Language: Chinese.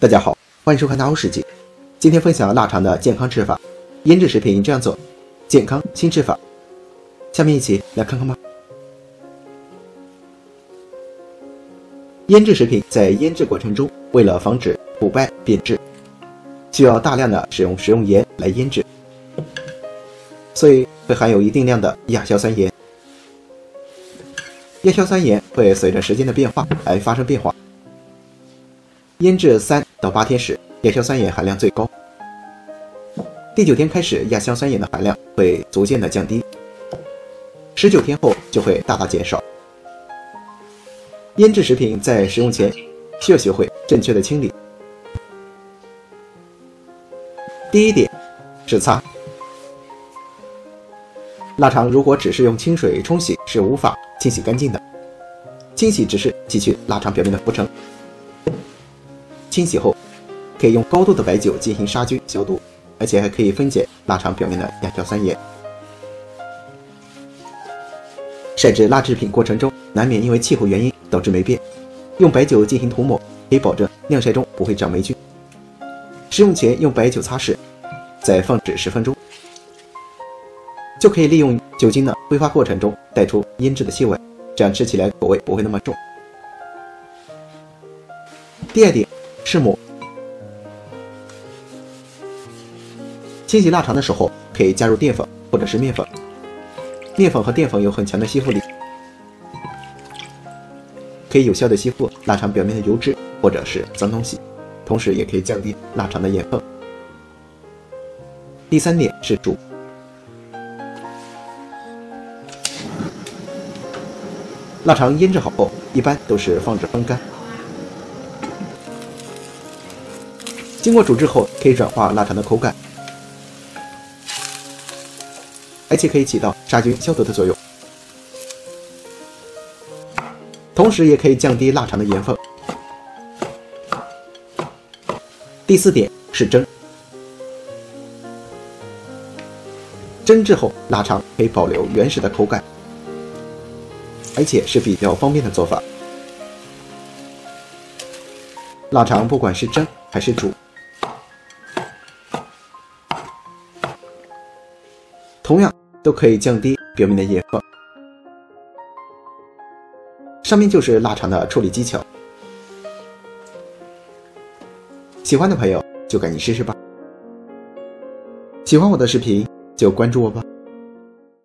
大家好，欢迎收看大欧世界。今天分享腊肠的健康吃法，腌制食品这样做，健康新吃法。下面一起来看看吧。腌制食品在腌制过程中，为了防止腐败变质，需要大量的使用食用盐来腌制，所以会含有一定量的亚硝酸盐。亚硝酸盐会随着时间的变化而发生变化。腌制三到八天时，亚硝酸盐含量最高。第九天开始，亚硝酸盐的含量会逐渐的降低，十九天后就会大大减少。腌制食品在食用前需要学会正确的清理。第一点是擦。腊肠如果只是用清水冲洗是无法清洗干净的，清洗只是洗去腊肠表面的浮尘。清洗后，可以用高度的白酒进行杀菌消毒，而且还可以分解腊肠表面的亚硝酸盐。晒制腊制品过程中，难免因为气候原因导致霉变，用白酒进行涂抹，可以保证晾晒中不会长霉菌。食用前用白酒擦拭，再放置十分钟，就可以利用酒精的挥发过程中带出腌制的气味，这样吃起来口味不会那么重。第二点。是膜。清洗腊肠的时候，可以加入淀粉或者是面粉。面粉和淀粉有很强的吸附力，可以有效的吸附腊肠表面的油脂或者是脏东西，同时也可以降低腊肠的盐分。第三点是煮。腊肠腌制好后，一般都是放置风干。经过煮制后，可以软化腊肠的口感，而且可以起到杀菌消毒的作用，同时也可以降低腊肠的盐分。第四点是蒸，蒸制后腊肠可以保留原始的口感，而且是比较方便的做法。腊肠不管是蒸还是煮。同样都可以降低表面的盐分。上面就是腊肠的处理技巧，喜欢的朋友就赶紧试试吧。喜欢我的视频就关注我吧。